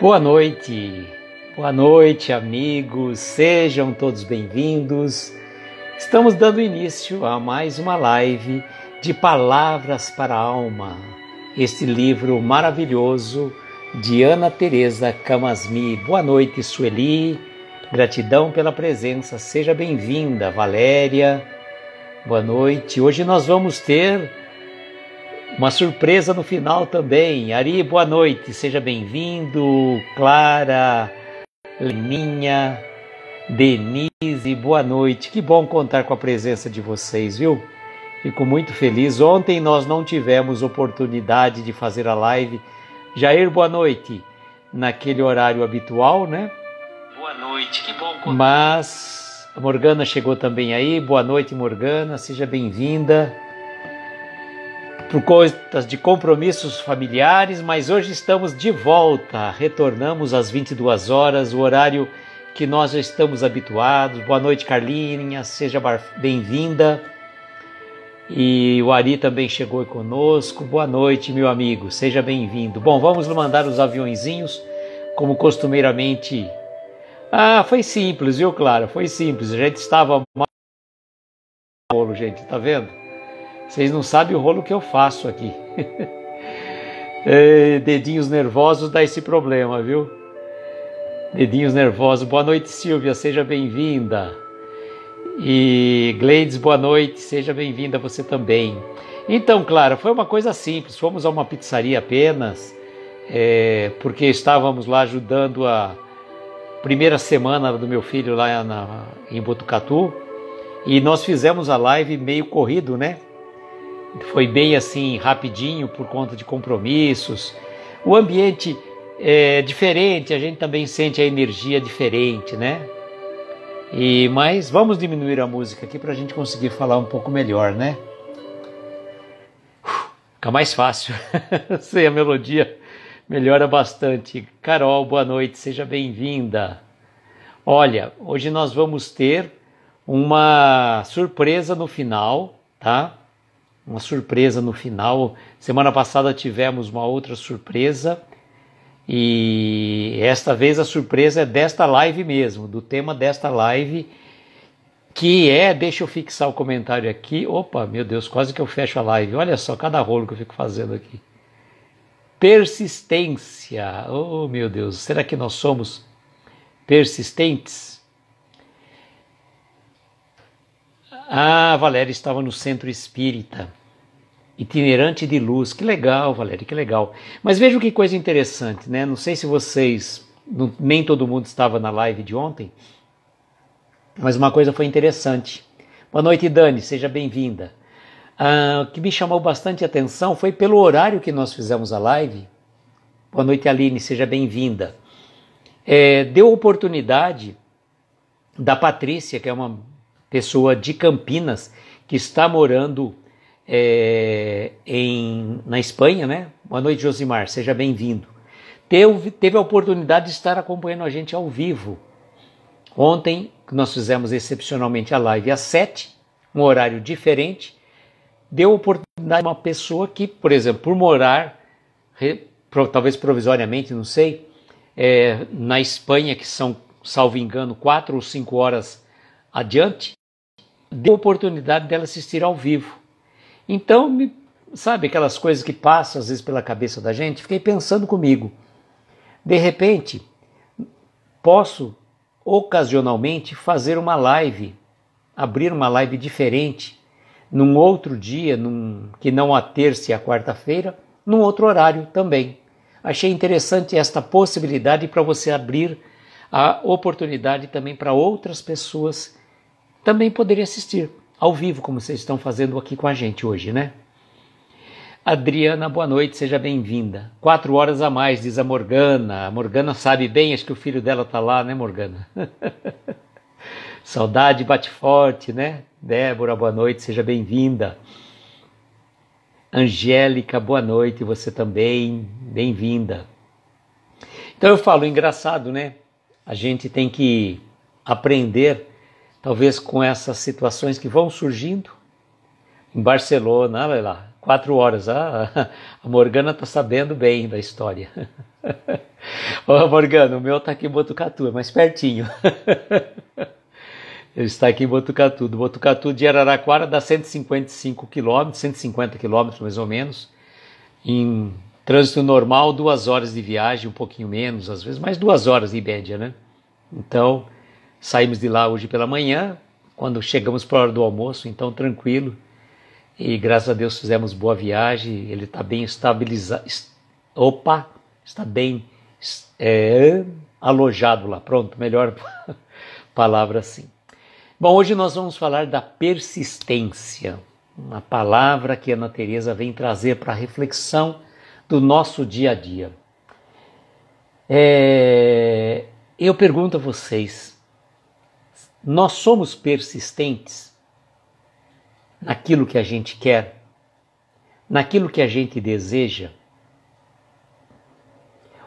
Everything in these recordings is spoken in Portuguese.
Boa noite, boa noite, amigos, sejam todos bem-vindos. Estamos dando início a mais uma live de Palavras para a Alma, este livro maravilhoso de Ana Teresa Camasmi. Boa noite, Sueli. Gratidão pela presença. Seja bem-vinda, Valéria. Boa noite. Hoje nós vamos ter uma surpresa no final também. Ari, boa noite, seja bem-vindo. Clara, Leninha, Denise, boa noite. Que bom contar com a presença de vocês, viu? Fico muito feliz. Ontem nós não tivemos oportunidade de fazer a live. Jair, boa noite. Naquele horário habitual, né? Boa noite, que bom contar. Mas a Morgana chegou também aí. Boa noite, Morgana. Seja bem-vinda por contas de compromissos familiares, mas hoje estamos de volta. Retornamos às 22 horas, o horário que nós já estamos habituados. Boa noite, Carlinha, seja bem-vinda. E o Ari também chegou conosco. Boa noite, meu amigo, seja bem-vindo. Bom, vamos mandar os aviãozinhos, como costumeiramente. Ah, foi simples, viu, Clara? Foi simples. A gente estava. Gente, tá vendo? Vocês não sabem o rolo que eu faço aqui. dedinhos nervosos dá esse problema, viu? Dedinhos nervosos. Boa noite, Silvia, seja bem-vinda. E Gleides, boa noite, seja bem-vinda você também. Então, Clara, foi uma coisa simples. Fomos a uma pizzaria apenas, é, porque estávamos lá ajudando a primeira semana do meu filho lá na, em Botucatu. E nós fizemos a live meio corrido, né? Foi bem assim rapidinho por conta de compromissos. O ambiente é diferente, a gente também sente a energia diferente, né? E mas vamos diminuir a música aqui para a gente conseguir falar um pouco melhor, né? Fica mais fácil. Sei a melodia melhora bastante. Carol, boa noite, seja bem-vinda. Olha, hoje nós vamos ter uma surpresa no final, tá? Uma surpresa no final. Semana passada tivemos uma outra surpresa e esta vez a surpresa é desta live mesmo, do tema desta live, que é, deixa eu fixar o comentário aqui. Opa, meu Deus, quase que eu fecho a live. Olha só cada rolo que eu fico fazendo aqui. Persistência. Oh, meu Deus, será que nós somos persistentes? Ah, Valéria estava no centro espírita itinerante de luz. Que legal, Valéria, que legal. Mas vejam que coisa interessante, né? Não sei se vocês, nem todo mundo estava na live de ontem, mas uma coisa foi interessante. Boa noite, Dani, seja bem-vinda. Ah, o que me chamou bastante atenção foi pelo horário que nós fizemos a live. Boa noite, Aline, seja bem-vinda. É, deu oportunidade da Patrícia, que é uma pessoa de Campinas, que está morando é, em, na Espanha, né? Boa noite, Josimar, seja bem-vindo. Teve, teve a oportunidade de estar acompanhando a gente ao vivo. Ontem, nós fizemos excepcionalmente a live às sete, um horário diferente, deu oportunidade a uma pessoa que, por exemplo, por morar, talvez provisoriamente, não sei, é, na Espanha, que são, salvo engano, quatro ou cinco horas adiante, deu oportunidade dela assistir ao vivo. Então, sabe aquelas coisas que passam às vezes pela cabeça da gente? Fiquei pensando comigo. De repente, posso ocasionalmente fazer uma live, abrir uma live diferente, num outro dia, num, que não a terça e a quarta-feira, num outro horário também. Achei interessante esta possibilidade para você abrir a oportunidade também para outras pessoas também poderem assistir ao vivo, como vocês estão fazendo aqui com a gente hoje, né? Adriana, boa noite, seja bem-vinda. Quatro horas a mais, diz a Morgana. A Morgana sabe bem, acho que o filho dela tá lá, né, Morgana? Saudade bate forte, né? Débora, boa noite, seja bem-vinda. Angélica, boa noite, você também, bem-vinda. Então eu falo, engraçado, né? A gente tem que aprender talvez com essas situações que vão surgindo. Em Barcelona, olha lá, quatro horas. Ah, a Morgana está sabendo bem da história. Ô, Morgano, o meu está aqui em Botucatu, é mais pertinho. Ele está aqui em Botucatu. Do Botucatu de Araraquara dá 155 quilômetros, 150 quilômetros mais ou menos. Em trânsito normal, duas horas de viagem, um pouquinho menos, às vezes, mais duas horas em média, né? Então, saímos de lá hoje pela manhã, quando chegamos para a hora do almoço, então tranquilo. E graças a Deus fizemos boa viagem, ele está bem estabilizado. Opa! Está bem é, alojado lá. Pronto, melhor palavra assim. Bom, hoje nós vamos falar da persistência, uma palavra que a Ana vem trazer para a reflexão do nosso dia a dia. É, eu pergunto a vocês, nós somos persistentes naquilo que a gente quer, naquilo que a gente deseja?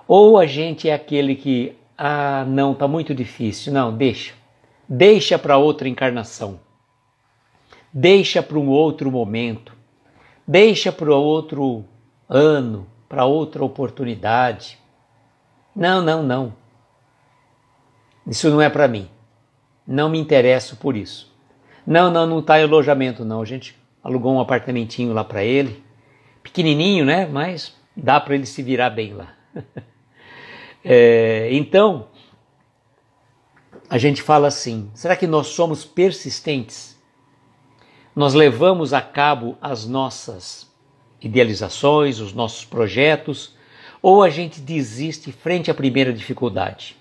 Ou a gente é aquele que, ah, não, está muito difícil, não, deixa. Deixa para outra encarnação. Deixa para um outro momento. Deixa para outro ano, para outra oportunidade. Não, não, não. Isso não é para mim. Não me interesso por isso. Não, não, não está em alojamento, não. A gente alugou um apartamentinho lá para ele, pequenininho, né? Mas dá para ele se virar bem lá. é, então, a gente fala assim: será que nós somos persistentes? Nós levamos a cabo as nossas idealizações, os nossos projetos, ou a gente desiste frente à primeira dificuldade?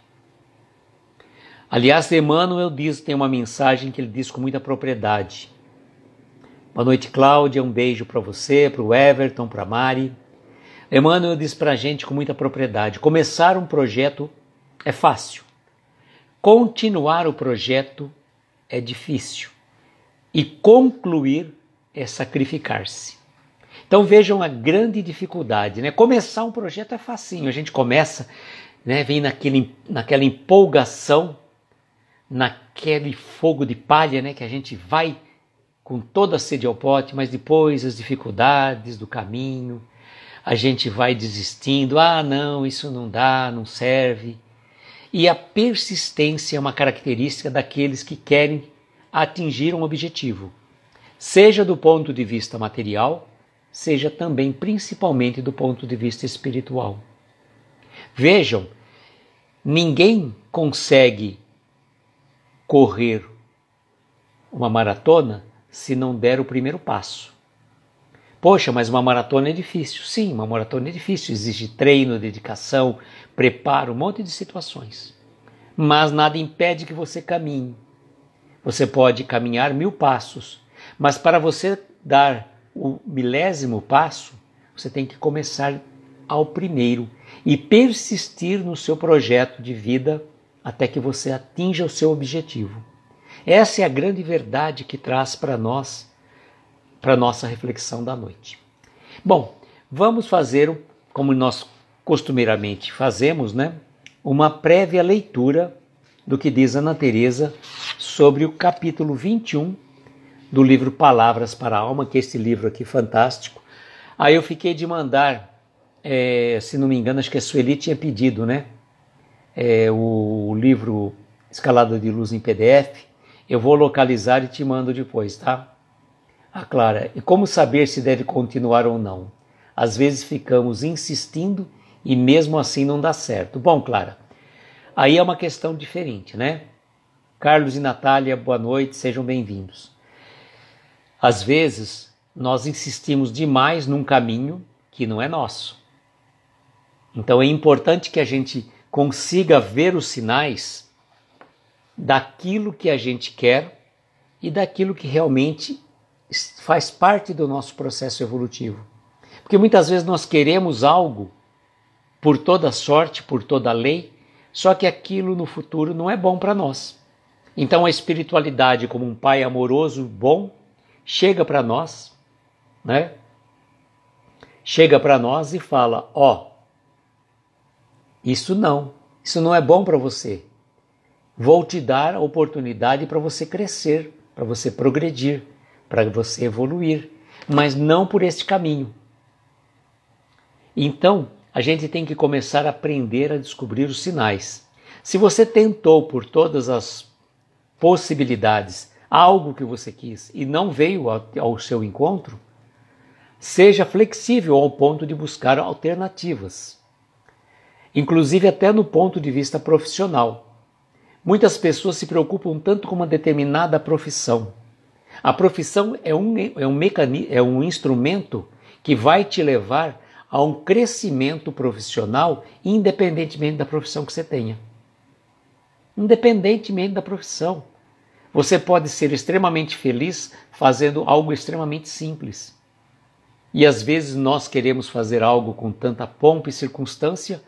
Aliás, Emmanuel diz, tem uma mensagem que ele diz com muita propriedade. Boa noite, Cláudia. Um beijo para você, para o Everton, para a Mari. Emmanuel diz para a gente com muita propriedade: começar um projeto é fácil, continuar o projeto é difícil e concluir é sacrificar-se. Então vejam a grande dificuldade, né? Começar um projeto é facinho, a gente começa, né? Vem naquele, naquela empolgação naquele fogo de palha, né, que a gente vai com toda a sede ao pote, mas depois as dificuldades do caminho, a gente vai desistindo, ah, não, isso não dá, não serve. E a persistência é uma característica daqueles que querem atingir um objetivo, seja do ponto de vista material, seja também principalmente do ponto de vista espiritual. Vejam, ninguém consegue correr uma maratona se não der o primeiro passo. Poxa, mas uma maratona é difícil. Sim, uma maratona é difícil, exige treino, dedicação, preparo, um monte de situações. Mas nada impede que você caminhe. Você pode caminhar mil passos, mas para você dar o milésimo passo, você tem que começar ao primeiro e persistir no seu projeto de vida até que você atinja o seu objetivo. Essa é a grande verdade que traz para nós, para nossa reflexão da noite. Bom, vamos fazer, como nós costumeiramente fazemos, né, uma prévia leitura do que diz Ana Teresa sobre o capítulo 21 do livro Palavras para a Alma, que é esse livro aqui fantástico. Aí eu fiquei de mandar, é, se não me engano, acho que a Sueli tinha pedido, né? É, o livro Escalada de Luz em PDF, eu vou localizar e te mando depois, tá? Ah, Clara, e como saber se deve continuar ou não? Às vezes ficamos insistindo e mesmo assim não dá certo. Bom, Clara, aí é uma questão diferente, né? Carlos e Natália, boa noite, sejam bem-vindos. Às vezes nós insistimos demais num caminho que não é nosso. Então é importante que a gente consiga ver os sinais daquilo que a gente quer e daquilo que realmente faz parte do nosso processo evolutivo. Porque muitas vezes nós queremos algo por toda sorte, por toda lei, só que aquilo no futuro não é bom para nós. Então a espiritualidade, como um pai amoroso, bom, chega para nós, né? Chega para nós e fala: Ó, isso não. Isso não é bom para você. Vou te dar a oportunidade para você crescer, para você progredir, para você evoluir, mas não por este caminho. Então, a gente tem que começar a aprender a descobrir os sinais. Se você tentou por todas as possibilidades algo que você quis e não veio ao, seu encontro, seja flexível ao ponto de buscar alternativas, inclusive até no ponto de vista profissional. Muitas pessoas se preocupam tanto com uma determinada profissão. A profissão é um, é um, mecanismo, é um instrumento que vai te levar a um crescimento profissional, independentemente da profissão que você tenha. Independentemente da profissão. Você pode ser extremamente feliz fazendo algo extremamente simples. E às vezes nós queremos fazer algo com tanta pompa e circunstância,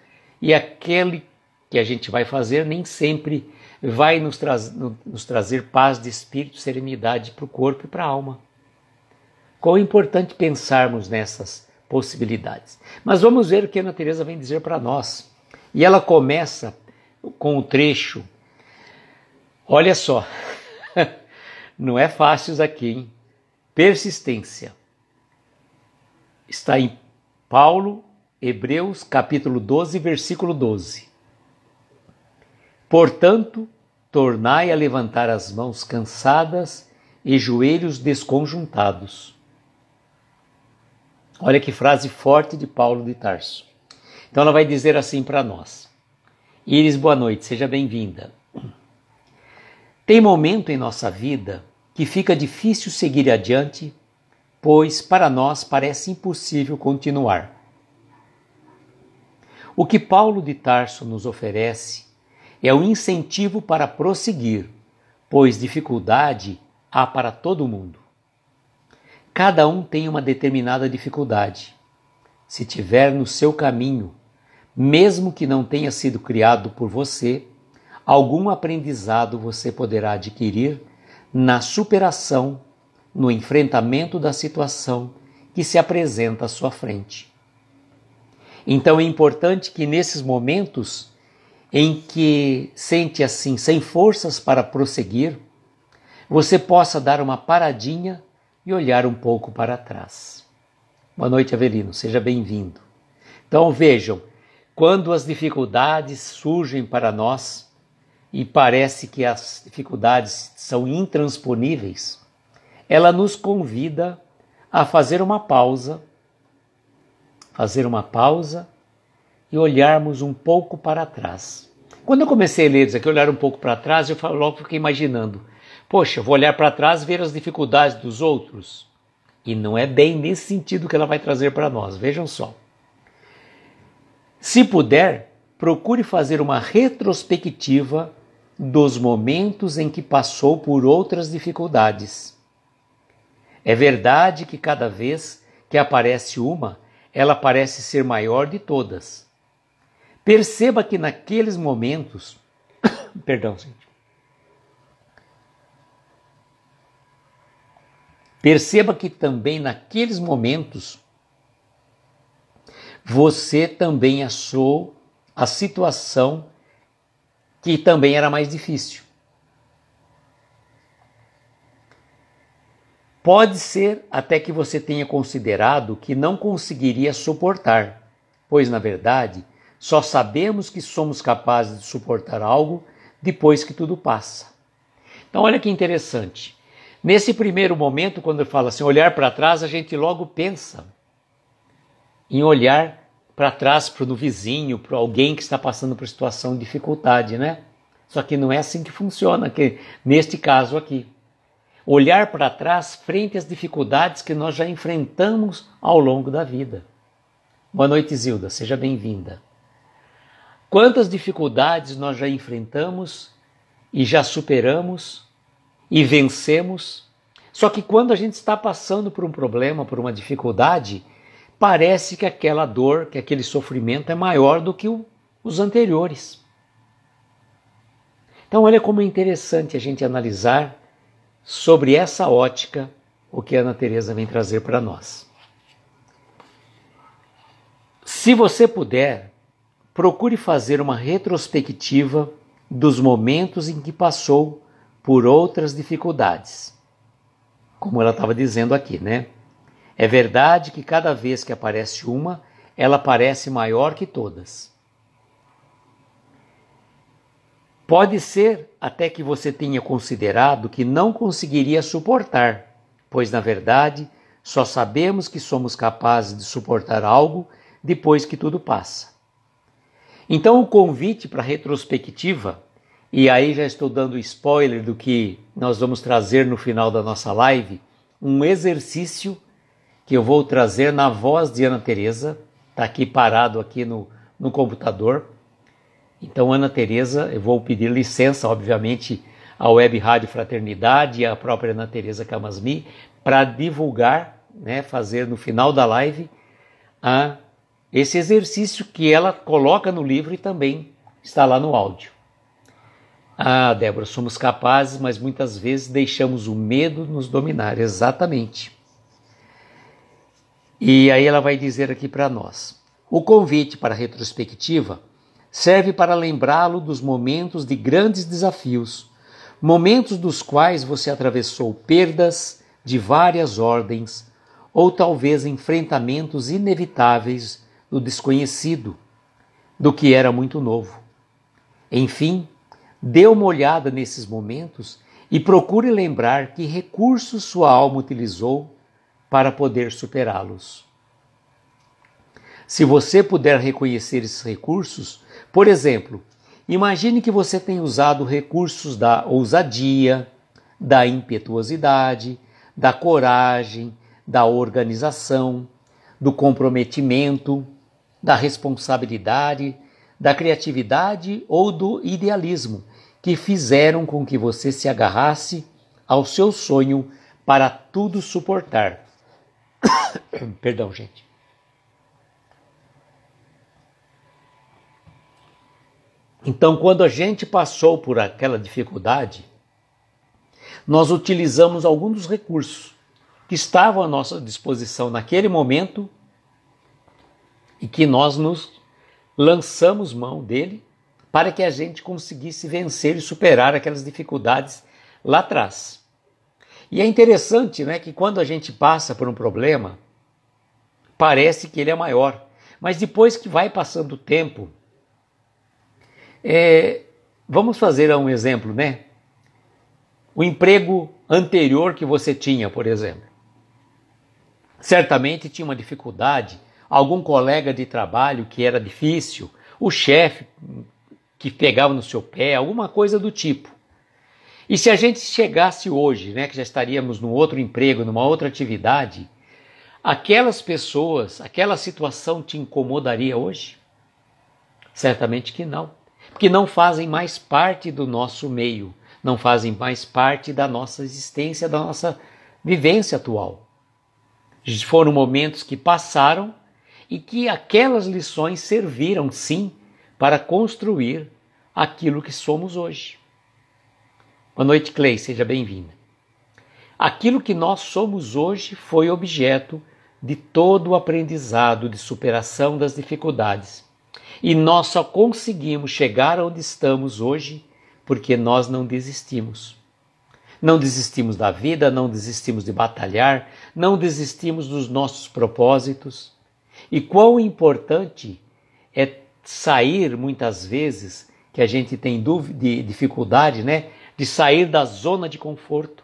e aquele que a gente vai fazer nem sempre vai nos, tra nos trazer paz de espírito, serenidade para o corpo e para a alma. Quão importante pensarmos nessas possibilidades. Mas vamos ver o que a Ana Teresa vem dizer para nós. E ela começa com o trecho. Olha só, não é fácil isso aqui, hein? Persistência está em Paulo, Hebreus, capítulo 12, versículo 12. Portanto, tornai a levantar as mãos cansadas e joelhos desconjuntados. Olha que frase forte de Paulo de Tarso. Então ela vai dizer assim para nós: Iris, boa noite, seja bem-vinda. Tem momento em nossa vida que fica difícil seguir adiante pois para nós parece impossível continuar. O que Paulo de Tarso nos oferece é o um incentivo para prosseguir, pois dificuldade há para todo mundo. Cada um tem uma determinada dificuldade. Se tiver no seu caminho, mesmo que não tenha sido criado por você, algum aprendizado você poderá adquirir na superação no enfrentamento da situação que se apresenta à sua frente. Então é importante que nesses momentos em que sente assim sem forças para prosseguir, você possa dar uma paradinha e olhar um pouco para trás. Boa noite, Avelino, seja bem-vindo. Então vejam, quando as dificuldades surgem para nós e parece que as dificuldades são intransponíveis, ela nos convida a fazer uma pausa, fazer uma pausa e olharmos um pouco para trás. Quando eu comecei a ler isso aqui, olhar um pouco para trás, eu logo fiquei imaginando: poxa, vou olhar para trás e ver as dificuldades dos outros. E não é bem nesse sentido que ela vai trazer para nós. Vejam só. Se puder, procure fazer uma retrospectiva dos momentos em que passou por outras dificuldades é verdade que cada vez que aparece uma, ela parece ser maior de todas. Perceba que naqueles momentos. Perdão, gente. Perceba que também naqueles momentos você também achou a situação que também era mais difícil. Pode ser até que você tenha considerado que não conseguiria suportar, pois na verdade só sabemos que somos capazes de suportar algo depois que tudo passa. Então, olha que interessante. Nesse primeiro momento, quando eu falo assim, olhar para trás, a gente logo pensa em olhar para trás para o vizinho, para alguém que está passando por situação de dificuldade, né? Só que não é assim que funciona, que neste caso aqui olhar para trás frente às dificuldades que nós já enfrentamos ao longo da vida. Boa noite, Zilda, seja bem-vinda. Quantas dificuldades nós já enfrentamos e já superamos e vencemos? Só que quando a gente está passando por um problema, por uma dificuldade, parece que aquela dor, que aquele sofrimento é maior do que o, os anteriores. Então, olha como é interessante a gente analisar sobre essa ótica o que a Ana Teresa vem trazer para nós. Se você puder, procure fazer uma retrospectiva dos momentos em que passou por outras dificuldades. Como ela estava dizendo aqui, né? É verdade que cada vez que aparece uma, ela parece maior que todas. Pode ser até que você tenha considerado que não conseguiria suportar, pois na verdade só sabemos que somos capazes de suportar algo depois que tudo passa. Então, o convite para retrospectiva, e aí já estou dando spoiler do que nós vamos trazer no final da nossa live, um exercício que eu vou trazer na voz de Ana Teresa, está aqui parado aqui no, no computador. Então, Ana Teresa, eu vou pedir licença, obviamente, à Web Rádio Fraternidade e à própria Ana Teresa Camasmi para divulgar, né, fazer no final da live a esse exercício que ela coloca no livro e também está lá no áudio. Ah, Débora, somos capazes, mas muitas vezes deixamos o medo nos dominar. Exatamente. E aí ela vai dizer aqui para nós: o convite para a retrospectiva serve para lembrá-lo dos momentos de grandes desafios, momentos dos quais você atravessou perdas de várias ordens ou talvez enfrentamentos inevitáveis do desconhecido, do que era muito novo. Enfim, dê uma olhada nesses momentos e procure lembrar que recursos sua alma utilizou para poder superá-los. Se você puder reconhecer esses recursos, por exemplo, imagine que você tem usado recursos da ousadia, da impetuosidade, da coragem, da organização, do comprometimento, da responsabilidade, da criatividade ou do idealismo que fizeram com que você se agarrasse ao seu sonho para tudo suportar. Perdão, gente. Então, quando a gente passou por aquela dificuldade, nós utilizamos alguns dos recursos que estavam à nossa disposição naquele momento e que nós nos lançamos mão dele para que a gente conseguisse vencer e superar aquelas dificuldades lá atrás. E é interessante né, que quando a gente passa por um problema, parece que ele é maior, mas depois que vai passando o tempo, é, vamos fazer um exemplo, né? O emprego anterior que você tinha, por exemplo. Certamente tinha uma dificuldade algum colega de trabalho que era difícil, o chefe que pegava no seu pé, alguma coisa do tipo. E se a gente chegasse hoje, né, que já estaríamos num outro emprego, numa outra atividade, aquelas pessoas, aquela situação te incomodaria hoje? Certamente que não, porque não fazem mais parte do nosso meio, não fazem mais parte da nossa existência, da nossa vivência atual. Foram momentos que passaram e que aquelas lições serviram sim para construir aquilo que somos hoje. Boa noite, Clay, seja bem-vinda. Aquilo que nós somos hoje foi objeto de todo o aprendizado de superação das dificuldades. E nós só conseguimos chegar onde estamos hoje porque nós não desistimos. Não desistimos da vida, não desistimos de batalhar, não desistimos dos nossos propósitos. E quão importante é sair muitas vezes, que a gente tem dúvida, de dificuldade, né, de sair da zona de conforto.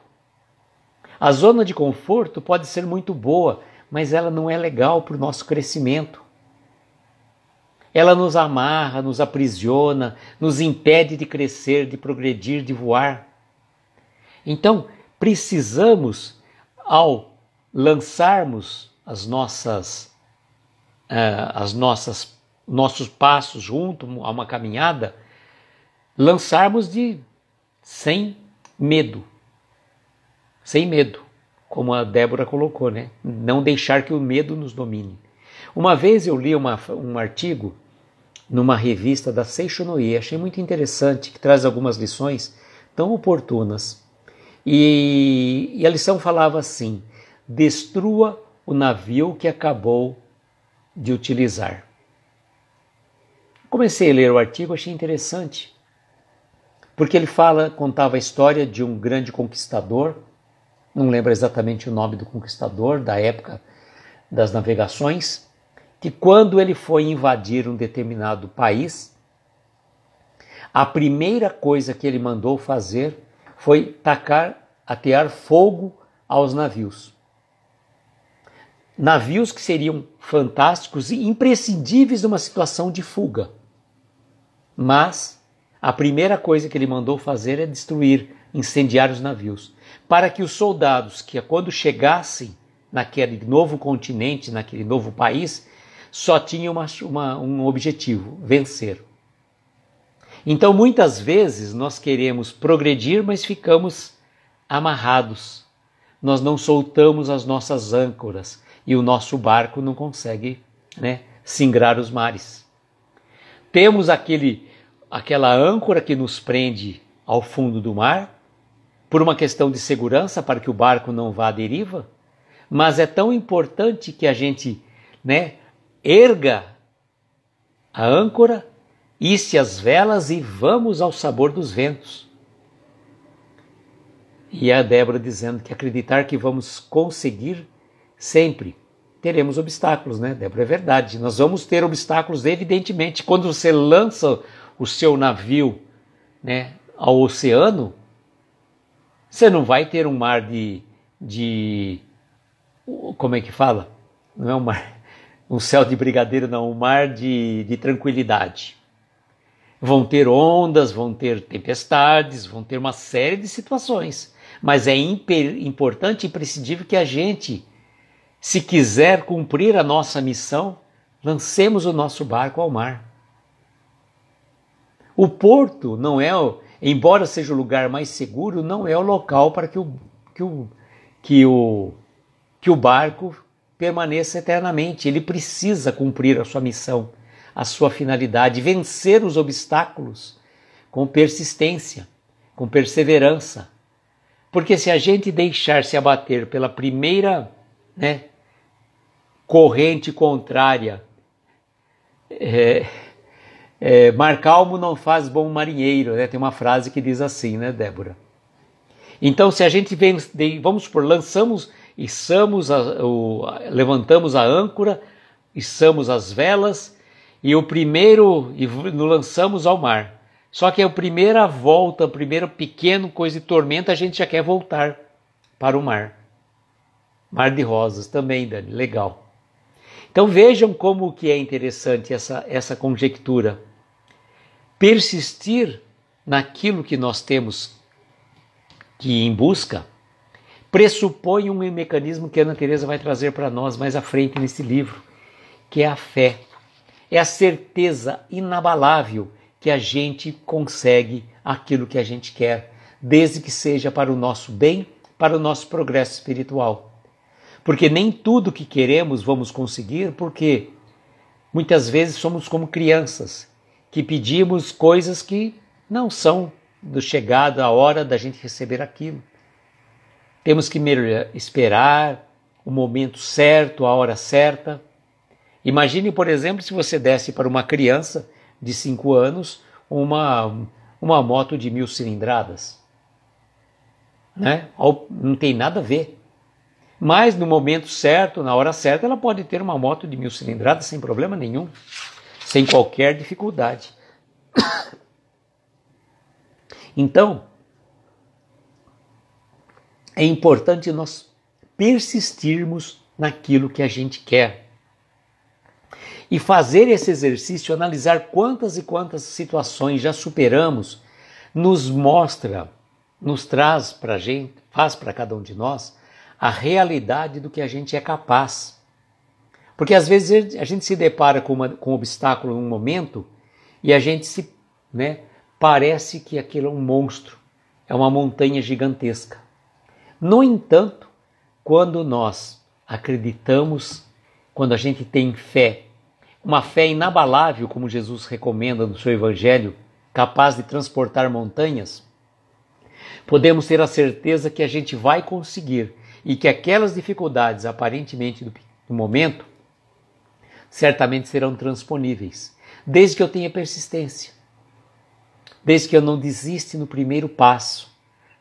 A zona de conforto pode ser muito boa, mas ela não é legal para o nosso crescimento. Ela nos amarra, nos aprisiona, nos impede de crescer, de progredir, de voar. Então, precisamos, ao lançarmos as nossas uh, as nossas nossos passos junto a uma caminhada, lançarmos de sem medo, sem medo, como a Débora colocou, né? Não deixar que o medo nos domine. Uma vez eu li uma, um artigo numa revista da Seishonoye, achei muito interessante, que traz algumas lições tão oportunas. E, e a lição falava assim: destrua o navio que acabou de utilizar. Comecei a ler o artigo, achei interessante, porque ele fala, contava a história de um grande conquistador, não lembro exatamente o nome do conquistador da época das navegações, que quando ele foi invadir um determinado país, a primeira coisa que ele mandou fazer foi tacar, atear fogo aos navios. Navios que seriam fantásticos e imprescindíveis numa situação de fuga. Mas a primeira coisa que ele mandou fazer é destruir, incendiar os navios, para que os soldados que quando chegassem naquele novo continente, naquele novo país, só tinham uma, uma, um objetivo: vencer. Então, muitas vezes nós queremos progredir, mas ficamos amarrados. Nós não soltamos as nossas âncoras e o nosso barco não consegue né, singrar os mares. Temos aquele, aquela âncora que nos prende ao fundo do mar, por uma questão de segurança, para que o barco não vá à deriva, mas é tão importante que a gente né, erga a âncora Isse as velas e vamos ao sabor dos ventos. E a Débora dizendo que acreditar que vamos conseguir sempre. Teremos obstáculos, né? Débora, é verdade. Nós vamos ter obstáculos, evidentemente. Quando você lança o seu navio né, ao oceano, você não vai ter um mar de, de. Como é que fala? Não é um mar. Um céu de brigadeiro, não, um mar de, de tranquilidade. Vão ter ondas, vão ter tempestades, vão ter uma série de situações. Mas é importante e imprescindível que a gente, se quiser cumprir a nossa missão, lancemos o nosso barco ao mar. O porto não é, embora seja o lugar mais seguro, não é o local para que o, que o, que o, que o barco permaneça eternamente. Ele precisa cumprir a sua missão a sua finalidade, vencer os obstáculos com persistência, com perseverança. Porque se a gente deixar se abater pela primeira né, corrente contrária, é, é, mar calmo não faz bom marinheiro, né? tem uma frase que diz assim, né, Débora? Então, se a gente vem, vamos por lançamos, içamos, a, o, levantamos a âncora, içamos as velas e o primeiro, e nos lançamos ao mar. Só que a primeira volta, o primeiro pequeno coisa de tormenta, a gente já quer voltar para o mar. Mar de rosas também, Dani, legal. Então vejam como que é interessante essa, essa conjectura. Persistir naquilo que nós temos que ir em busca pressupõe um mecanismo que a Ana Teresa vai trazer para nós mais à frente nesse livro, que é a fé é a certeza inabalável que a gente consegue aquilo que a gente quer, desde que seja para o nosso bem, para o nosso progresso espiritual. Porque nem tudo que queremos vamos conseguir, porque muitas vezes somos como crianças que pedimos coisas que não são do chegada a hora da gente receber aquilo. Temos que esperar o momento certo, a hora certa. Imagine, por exemplo, se você desse para uma criança de 5 anos uma, uma moto de mil cilindradas. Né? Não tem nada a ver. Mas no momento certo, na hora certa, ela pode ter uma moto de mil cilindradas sem problema nenhum, sem qualquer dificuldade. Então, é importante nós persistirmos naquilo que a gente quer. E fazer esse exercício, analisar quantas e quantas situações já superamos, nos mostra, nos traz para a gente, faz para cada um de nós, a realidade do que a gente é capaz. Porque às vezes a gente se depara com, uma, com um obstáculo num momento e a gente se, né, parece que aquilo é um monstro, é uma montanha gigantesca. No entanto, quando nós acreditamos, quando a gente tem fé uma fé inabalável, como Jesus recomenda no seu Evangelho, capaz de transportar montanhas, podemos ter a certeza que a gente vai conseguir e que aquelas dificuldades aparentemente do, do momento certamente serão transponíveis, desde que eu tenha persistência, desde que eu não desiste no primeiro passo,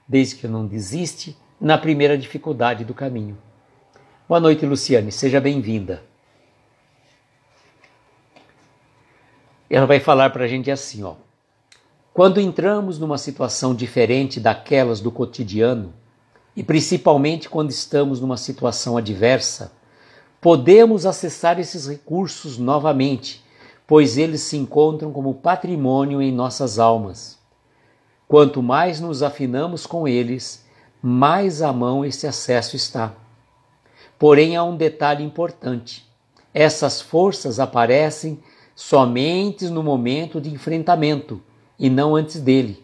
desde que eu não desiste na primeira dificuldade do caminho. Boa noite, Luciane, seja bem-vinda. ela vai falar para a gente assim, ó. Quando entramos numa situação diferente daquelas do cotidiano, e principalmente quando estamos numa situação adversa, podemos acessar esses recursos novamente, pois eles se encontram como patrimônio em nossas almas. Quanto mais nos afinamos com eles, mais à mão esse acesso está. Porém, há um detalhe importante: essas forças aparecem somente no momento de enfrentamento e não antes dele.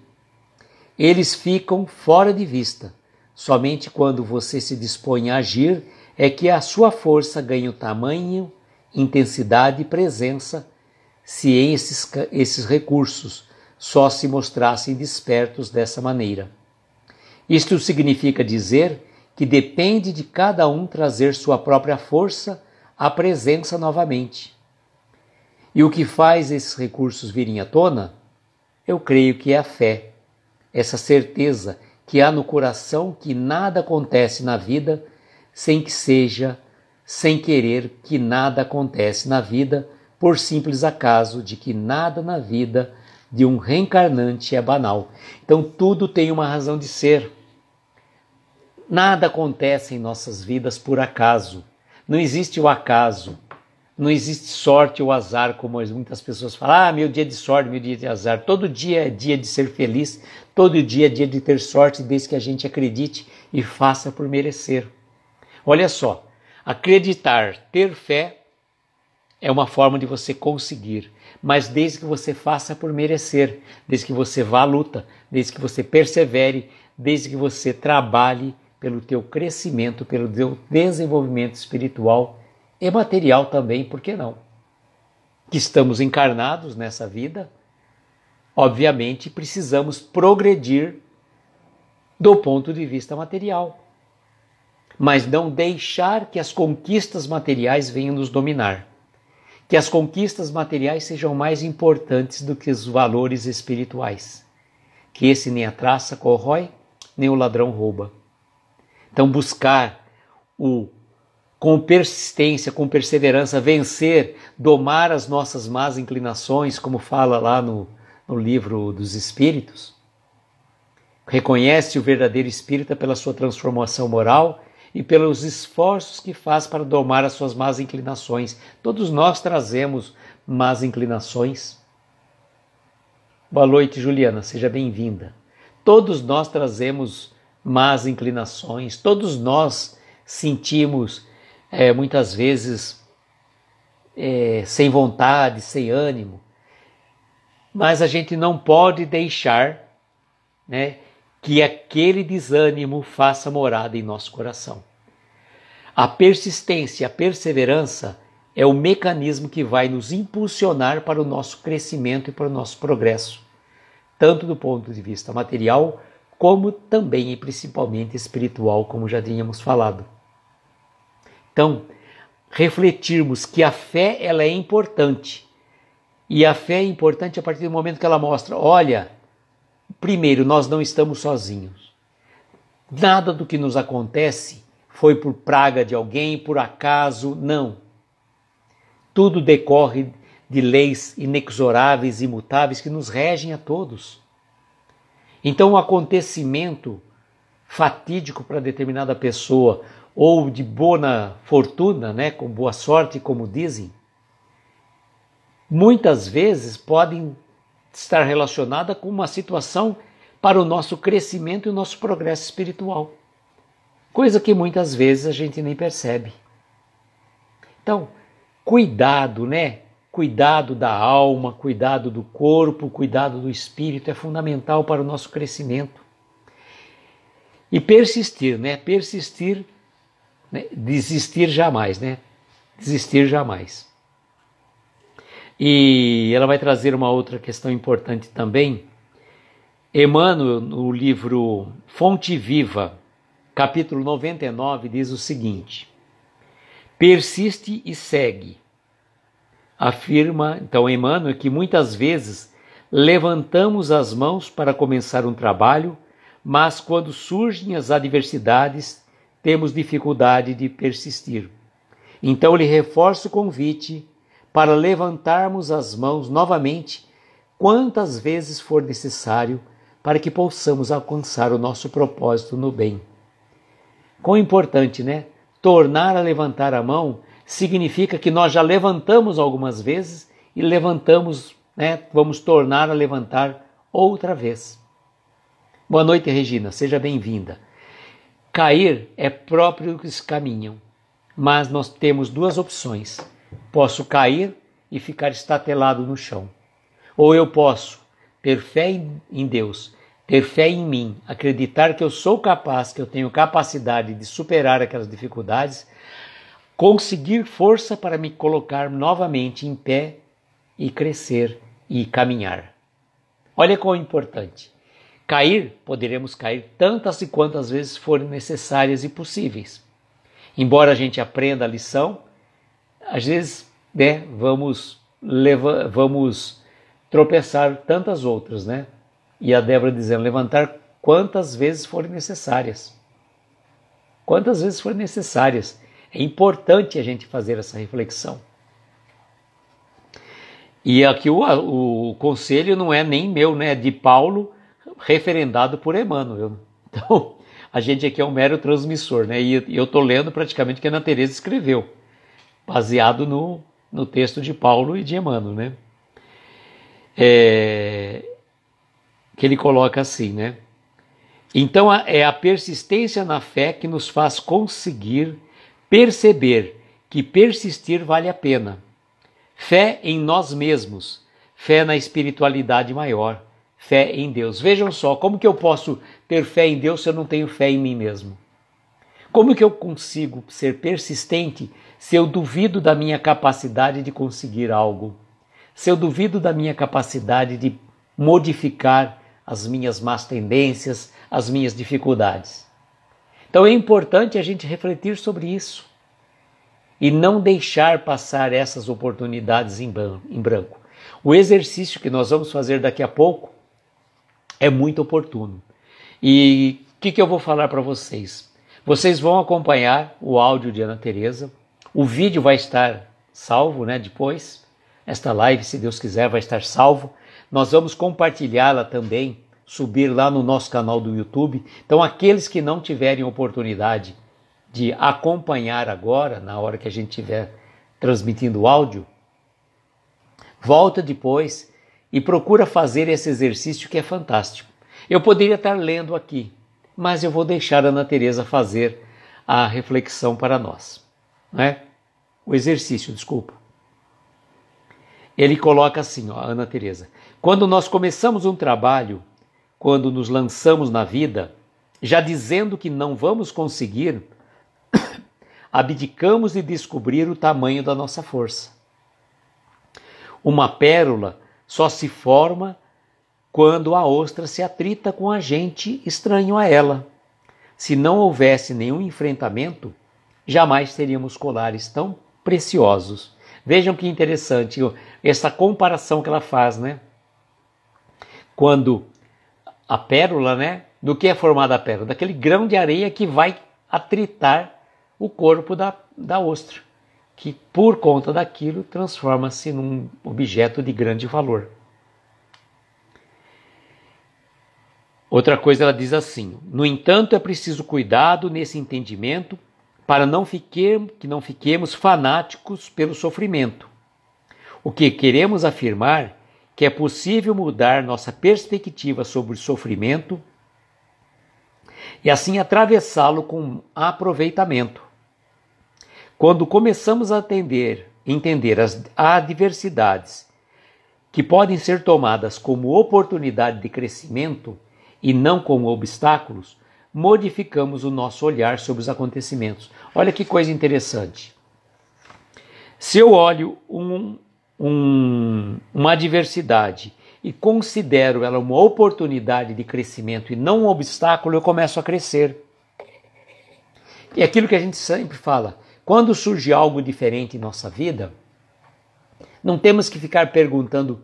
Eles ficam fora de vista. Somente quando você se dispõe a agir é que a sua força ganha o tamanho, intensidade e presença se esses, esses recursos só se mostrassem despertos dessa maneira. Isto significa dizer que depende de cada um trazer sua própria força à presença novamente. E o que faz esses recursos virem à tona? Eu creio que é a fé, essa certeza que há no coração que nada acontece na vida sem que seja, sem querer que nada acontece na vida por simples acaso de que nada na vida de um reencarnante é banal. Então tudo tem uma razão de ser. Nada acontece em nossas vidas por acaso. Não existe o acaso. Não existe sorte ou azar, como muitas pessoas falam. Ah, meu dia de sorte, meu dia de azar. Todo dia é dia de ser feliz, todo dia é dia de ter sorte, desde que a gente acredite e faça por merecer. Olha só, acreditar, ter fé é uma forma de você conseguir, mas desde que você faça por merecer, desde que você vá à luta, desde que você persevere, desde que você trabalhe pelo teu crescimento, pelo teu desenvolvimento espiritual e material também, por que não? Que estamos encarnados nessa vida, obviamente precisamos progredir do ponto de vista material, mas não deixar que as conquistas materiais venham nos dominar. Que as conquistas materiais sejam mais importantes do que os valores espirituais. Que esse nem a traça corrói, nem o ladrão rouba. Então, buscar o com persistência, com perseverança, vencer, domar as nossas más inclinações, como fala lá no, no livro dos Espíritos. Reconhece o verdadeiro espírita pela sua transformação moral e pelos esforços que faz para domar as suas más inclinações. Todos nós trazemos más inclinações. Boa noite, Juliana, seja bem-vinda. Todos nós trazemos más inclinações, todos nós sentimos é, muitas vezes é, sem vontade, sem ânimo, mas a gente não pode deixar né, que aquele desânimo faça morada em nosso coração. A persistência, a perseverança é o mecanismo que vai nos impulsionar para o nosso crescimento e para o nosso progresso, tanto do ponto de vista material, como também e principalmente espiritual, como já tínhamos falado. Então, refletirmos que a fé ela é importante. E a fé é importante a partir do momento que ela mostra, olha, primeiro, nós não estamos sozinhos. Nada do que nos acontece foi por praga de alguém, por acaso, não. Tudo decorre de leis inexoráveis e imutáveis que nos regem a todos. Então, o acontecimento fatídico para determinada pessoa, ou de boa fortuna, né, com boa sorte, como dizem, muitas vezes podem estar relacionada com uma situação para o nosso crescimento e o nosso progresso espiritual. Coisa que muitas vezes a gente nem percebe. Então, cuidado, né? Cuidado da alma, cuidado do corpo, cuidado do espírito é fundamental para o nosso crescimento. E persistir, né? Persistir né? Desistir jamais, né? Desistir jamais. E ela vai trazer uma outra questão importante também. Emmanuel, no livro Fonte Viva, capítulo 99, diz o seguinte: persiste e segue. Afirma, então, Emmanuel, que muitas vezes levantamos as mãos para começar um trabalho, mas quando surgem as adversidades, temos dificuldade de persistir. Então lhe reforço o convite para levantarmos as mãos novamente quantas vezes for necessário para que possamos alcançar o nosso propósito no bem. Quão importante, né? Tornar a levantar a mão significa que nós já levantamos algumas vezes e levantamos, né? Vamos tornar a levantar outra vez. Boa noite, Regina, seja bem-vinda. Cair é próprio que caminham, mas nós temos duas opções. Posso cair e ficar estatelado no chão, ou eu posso ter fé em Deus, ter fé em mim, acreditar que eu sou capaz, que eu tenho capacidade de superar aquelas dificuldades, conseguir força para me colocar novamente em pé e crescer e caminhar. Olha quão importante. Cair, poderemos cair tantas e quantas vezes forem necessárias e possíveis. Embora a gente aprenda a lição, às vezes né, vamos, leva, vamos tropeçar tantas outras, né? E a Débora dizendo: levantar quantas vezes forem necessárias. Quantas vezes forem necessárias. É importante a gente fazer essa reflexão. E aqui o, o conselho não é nem meu, né? É de Paulo referendado por Emmanuel. Então, a gente aqui é um mero transmissor, né? E eu estou lendo praticamente o que a Ana Teresa escreveu, baseado no, no texto de Paulo e de Emmanuel, né? É, que ele coloca assim, né? Então é a persistência na fé que nos faz conseguir perceber que persistir vale a pena. Fé em nós mesmos, fé na espiritualidade maior, fé em Deus. Vejam só, como que eu posso ter fé em Deus se eu não tenho fé em mim mesmo? Como que eu consigo ser persistente se eu duvido da minha capacidade de conseguir algo? Se eu duvido da minha capacidade de modificar as minhas más tendências, as minhas dificuldades? Então é importante a gente refletir sobre isso e não deixar passar essas oportunidades em branco. O exercício que nós vamos fazer daqui a pouco é muito oportuno. E o que, que eu vou falar para vocês? Vocês vão acompanhar o áudio de Ana Teresa. O vídeo vai estar salvo, né? Depois, esta live, se Deus quiser, vai estar salvo. Nós vamos compartilhá-la também, subir lá no nosso canal do YouTube. Então, aqueles que não tiverem oportunidade de acompanhar agora, na hora que a gente estiver transmitindo o áudio, volta depois e procura fazer esse exercício que é fantástico. Eu poderia estar lendo aqui, mas eu vou deixar a Ana Teresa fazer a reflexão para nós, né? O exercício, desculpa. Ele coloca assim, ó, Ana Teresa: quando nós começamos um trabalho, quando nos lançamos na vida, já dizendo que não vamos conseguir, abdicamos de descobrir o tamanho da nossa força. Uma pérola só se forma quando a ostra se atrita com agente estranho a ela. Se não houvesse nenhum enfrentamento, jamais teríamos colares tão preciosos. Vejam que interessante essa comparação que ela faz, né? Quando a pérola, né? Do que é formada a pérola? Daquele grão de areia que vai atritar o corpo da, da ostra que por conta daquilo transforma-se num objeto de grande valor. Outra coisa ela diz assim: no entanto, é preciso cuidado nesse entendimento para não fiquemos, que não fiquemos fanáticos pelo sofrimento. O que queremos afirmar que é possível mudar nossa perspectiva sobre o sofrimento e assim atravessá-lo com aproveitamento. Quando começamos a atender, entender as adversidades que podem ser tomadas como oportunidade de crescimento e não como obstáculos, modificamos o nosso olhar sobre os acontecimentos. Olha que coisa interessante. Se eu olho um, um, uma adversidade e considero ela uma oportunidade de crescimento e não um obstáculo, eu começo a crescer. E é aquilo que a gente sempre fala: quando surge algo diferente em nossa vida, não temos que ficar perguntando: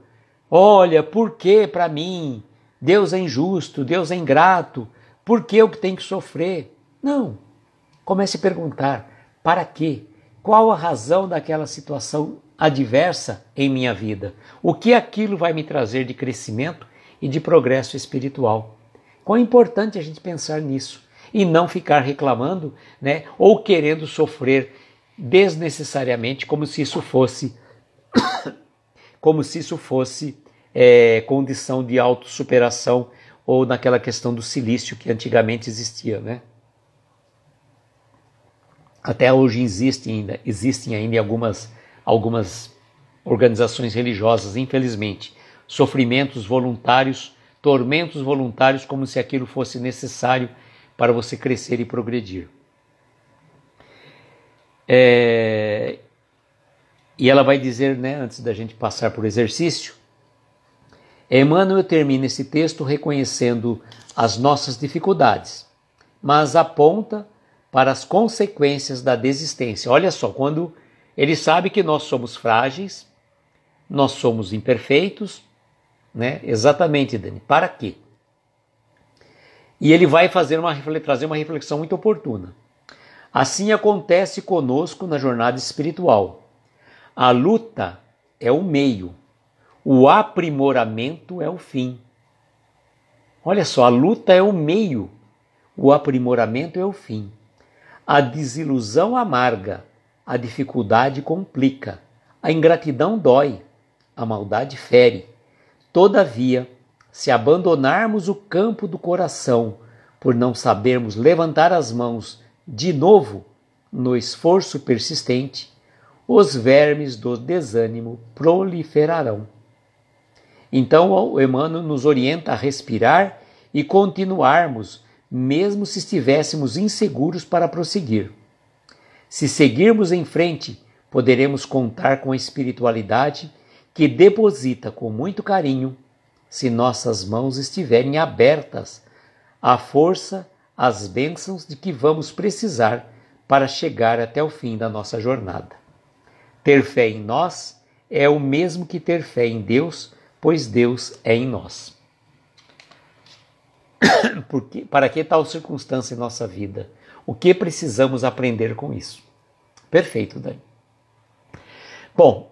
olha, por que para mim? Deus é injusto, Deus é ingrato, por que eu que tenho que sofrer? Não. Comece a perguntar: para quê? Qual a razão daquela situação adversa em minha vida? O que aquilo vai me trazer de crescimento e de progresso espiritual? Quão é importante a gente pensar nisso e não ficar reclamando, né, ou querendo sofrer desnecessariamente como se isso fosse como se isso fosse é, condição de autossuperação ou naquela questão do silício que antigamente existia, né? Até hoje existem ainda, existem ainda algumas, algumas organizações religiosas, infelizmente, sofrimentos voluntários, tormentos voluntários, como se aquilo fosse necessário para você crescer e progredir. É, e ela vai dizer, né, antes da gente passar por exercício, Emmanuel termina esse texto reconhecendo as nossas dificuldades, mas aponta para as consequências da desistência. Olha só, quando ele sabe que nós somos frágeis, nós somos imperfeitos, né? Exatamente, Dani. Para quê? E ele vai fazer uma, trazer uma reflexão muito oportuna. Assim acontece conosco na jornada espiritual. A luta é o meio, o aprimoramento é o fim. Olha só, a luta é o meio, o aprimoramento é o fim. A desilusão amarga, a dificuldade complica, a ingratidão dói, a maldade fere. Todavia, se abandonarmos o campo do coração por não sabermos levantar as mãos de novo no esforço persistente, os vermes do desânimo proliferarão. Então, o Emmanuel nos orienta a respirar e continuarmos mesmo se estivéssemos inseguros para prosseguir. Se seguirmos em frente, poderemos contar com a espiritualidade que deposita com muito carinho, se nossas mãos estiverem abertas à força, às bênçãos de que vamos precisar para chegar até o fim da nossa jornada. Ter fé em nós é o mesmo que ter fé em Deus, pois Deus é em nós. Porque, para que tal circunstância em nossa vida? O que precisamos aprender com isso? Perfeito, Dani. Bom,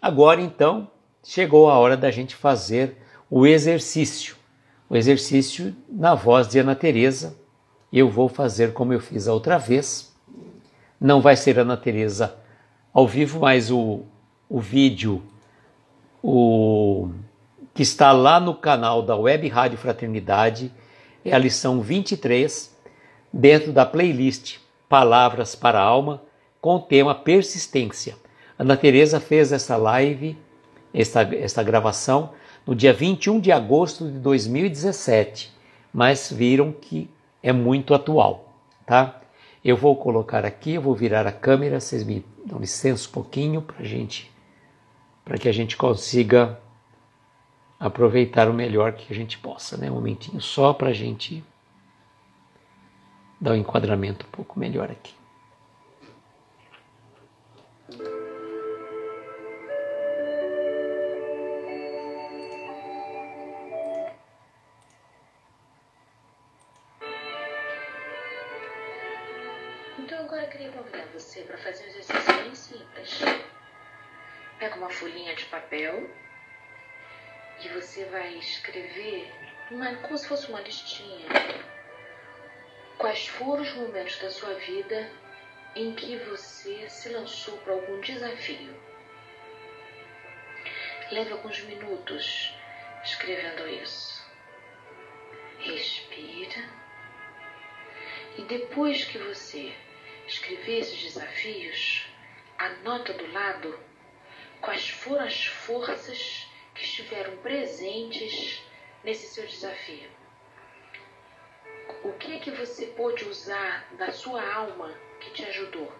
agora então chegou a hora da gente fazer o exercício. O exercício na voz de Ana Teresa. Eu vou fazer como eu fiz a outra vez. Não vai ser Ana Teresa ao vivo, mas o, o vídeo o que está lá no canal da Web Rádio Fraternidade, é a lição 23, dentro da playlist Palavras para a Alma, com o tema Persistência. Ana Teresa fez essa live, esta, esta gravação, no dia 21 de agosto de 2017, mas viram que é muito atual, tá? Eu vou colocar aqui, eu vou virar a câmera, vocês me dão licença um pouquinho para gente, para que a gente consiga aproveitar o melhor que a gente possa, né? Um momentinho só para a gente dar um enquadramento um pouco melhor aqui. Pega uma folhinha de papel que você vai escrever uma, como se fosse uma listinha. Quais foram os momentos da sua vida em que você se lançou para algum desafio? Leve alguns minutos escrevendo isso. Respira. E depois que você escrever esses desafios, anota do lado quais foram as forças que estiveram presentes nesse seu desafio. O que é que você pôde usar da sua alma que te ajudou?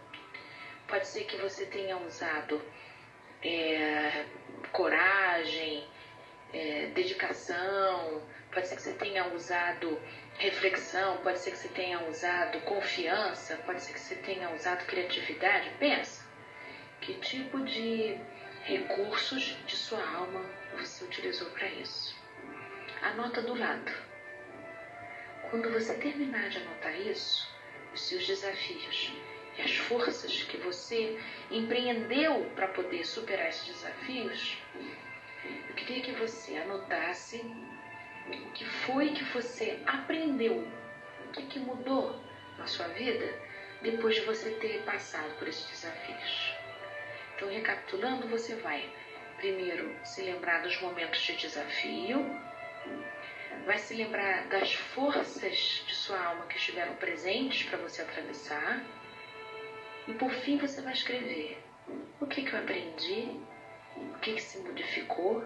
Pode ser que você tenha usado é, coragem, é, dedicação, pode ser que você tenha usado reflexão, pode ser que você tenha usado confiança, pode ser que você tenha usado criatividade. Pensa, que tipo de recursos de sua alma você utilizou para isso. Anota do lado. Quando você terminar de anotar isso, os seus desafios, e as forças que você empreendeu para poder superar esses desafios, eu queria que você anotasse o que foi que você aprendeu, o que, que mudou na sua vida depois de você ter passado por esses desafios. Então, recapitulando, você vai primeiro se lembrar dos momentos de desafio, vai se lembrar das forças de sua alma que estiveram presentes para você atravessar, e por fim você vai escrever o que, que eu aprendi, o que, que se modificou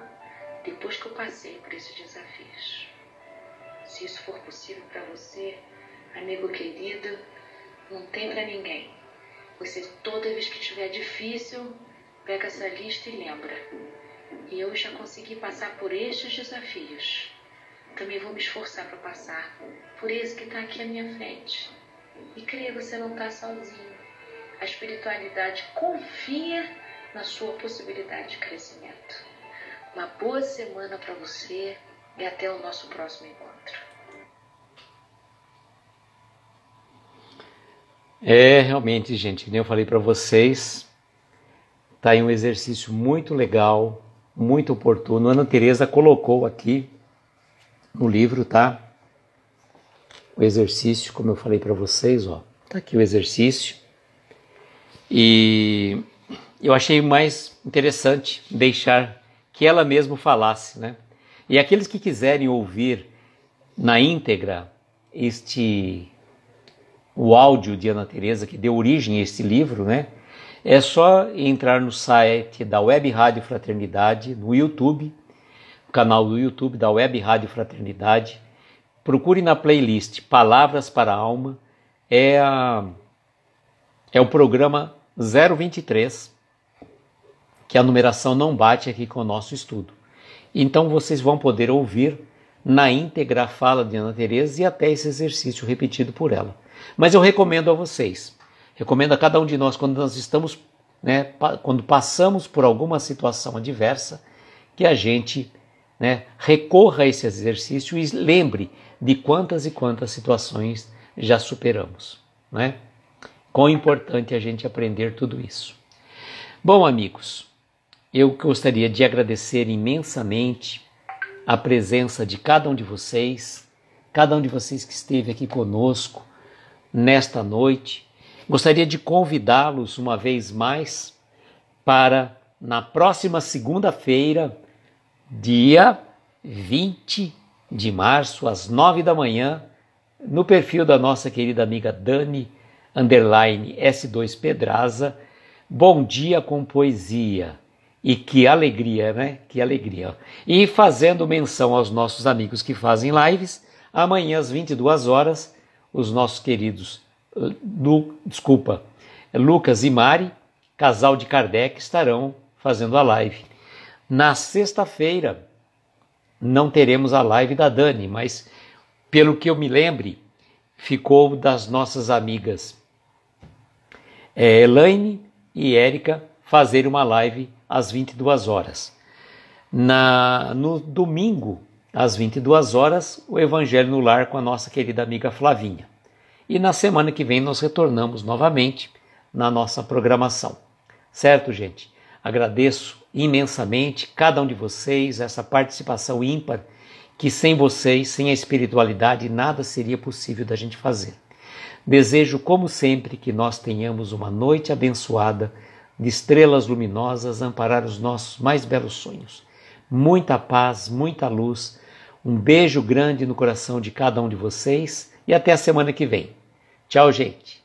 depois que eu passei por esses desafios. Se isso for possível para você, amigo querido, não tem para ninguém. Você, toda vez que estiver difícil, pega essa lista e lembra. E eu já consegui passar por estes desafios. Também vou me esforçar para passar por esse que está aqui à minha frente. E creia, você não está sozinho. A espiritualidade confia na sua possibilidade de crescimento. Uma boa semana para você e até o nosso próximo encontro. É, realmente, gente, como eu falei para vocês, tá aí um exercício muito legal, muito oportuno. A Ana Teresa colocou aqui no livro, tá? O exercício, como eu falei para vocês, ó. Tá aqui o exercício. E eu achei mais interessante deixar que ela mesma falasse, né? E aqueles que quiserem ouvir na íntegra este o áudio de Ana Teresa que deu origem a este livro, né? É só entrar no site da Web Rádio Fraternidade, no YouTube, canal do YouTube da Web Rádio Fraternidade. Procure na playlist Palavras para a Alma. É, a, é o programa 023 que a numeração não bate aqui com o nosso estudo. Então vocês vão poder ouvir na íntegra a fala de Ana Teresa e até esse exercício repetido por ela. Mas eu recomendo a vocês, recomendo a cada um de nós quando nós estamos, né, quando passamos por alguma situação adversa, que a gente né, recorra a esse exercício e lembre de quantas e quantas situações já superamos. Né? Quão importante a gente aprender tudo isso. Bom, amigos, eu gostaria de agradecer imensamente a presença de cada um de vocês, cada um de vocês que esteve aqui conosco nesta noite. Gostaria de convidá-los uma vez mais para na próxima segunda-feira, dia 20 de março, às nove da manhã, no perfil da nossa querida amiga Dani underline S2 Pedraza, Bom Dia com Poesia. E que alegria, né? Que alegria. E fazendo menção aos nossos amigos que fazem lives, amanhã às 22 horas, os nossos queridos, Lu, desculpa, Lucas e Mari, casal de Kardec, estarão fazendo a live. Na sexta-feira não teremos a live da Dani, mas pelo que eu me lembre, ficou das nossas amigas é, Elaine e Érica fazer uma live às 22 horas. Na, no domingo, às 22 horas, o Evangelho no Lar com a nossa querida amiga Flavinha. E na semana que vem nós retornamos novamente na nossa programação. Certo, gente? Agradeço imensamente cada um de vocês, essa participação ímpar, que sem vocês, sem a espiritualidade, nada seria possível da gente fazer. Desejo, como sempre, que nós tenhamos uma noite abençoada de estrelas luminosas amparar os nossos mais belos sonhos. Muita paz, muita luz. Um beijo grande no coração de cada um de vocês e até a semana que vem. Tchau, gente.